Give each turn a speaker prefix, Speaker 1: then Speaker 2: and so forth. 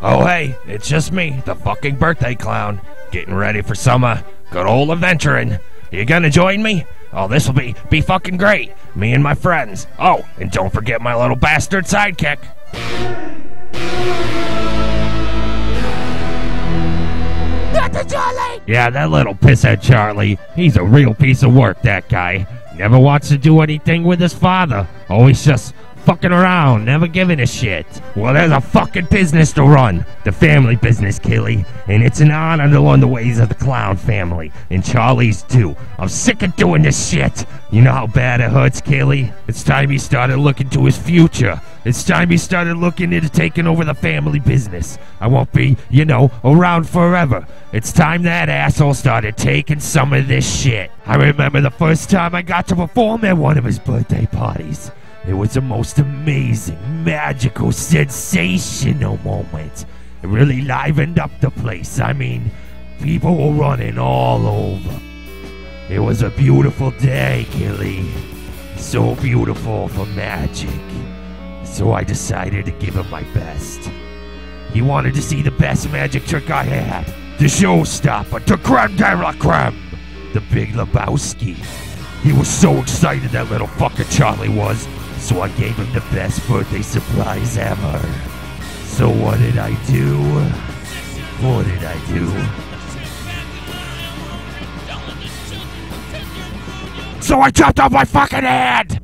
Speaker 1: Oh, hey, it's just me, the fucking birthday clown, getting ready for some uh, good old adventuring. You gonna join me? Oh, this'll be be fucking great. Me and my friends. Oh, and don't forget my little bastard sidekick. Charlie. Yeah, that little pisshead Charlie. He's a real piece of work, that guy. Never wants to do anything with his father. Always just fucking around, never giving a shit. Well, there's a fucking business to run. The family business, Killy. And it's an honor to learn the ways of the clown family. And Charlie's too. I'm sick of doing this shit. You know how bad it hurts, Killy? It's time he started looking to his future. It's time he started looking into taking over the family business. I won't be, you know, around forever. It's time that asshole started taking some of this shit. I remember the first time I got to perform at one of his birthday parties. It was the most amazing, magical, sensational moment. It really livened up the place. I mean, people were running all over. It was a beautiful day, Killy. So beautiful for magic. So I decided to give him my best. He wanted to see the best magic trick I had. The showstopper, the creme de la creme, the Big Lebowski. He was so excited that little fucker Charlie was, so I gave him the best birthday surprise ever. So what did I do? What did I do? So I chopped off my fucking head!